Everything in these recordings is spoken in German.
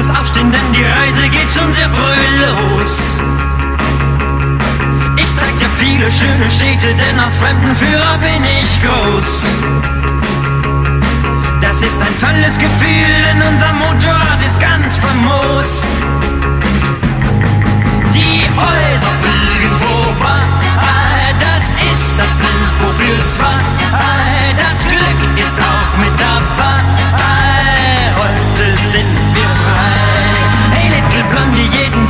musst aufstehen, denn die Reise geht schon sehr früh los. Ich zeig dir viele schöne Städte, denn als Fremdenführer bin ich groß. Das ist ein tolles Gefühl, denn unser Motorrad ist ganz famos.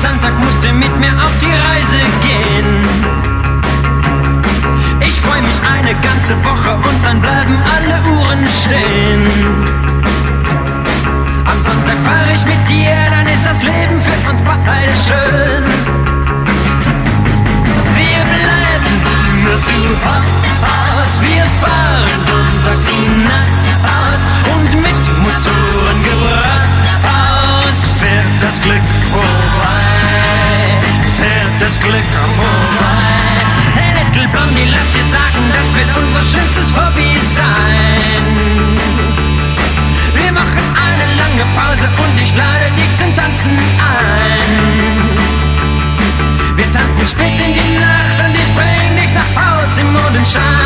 Sonntag musst du mit mir auf die Reise gehen. Ich freu mich eine ganze Woche und dann bleiben alle Uhren stehen. Am Sonntag fahre ich mit dir, dann ist das Leben für uns beide schön. Wir bleiben immer zu Haus, wir fahren Glück vorbei. Hey Little Blondie, lass dir sagen, das wird unser schönstes Hobby sein. Wir machen eine lange Pause und ich lade dich zum Tanzen ein. Wir tanzen spät in die Nacht und ich bring dich nach Hause im Mondenschein.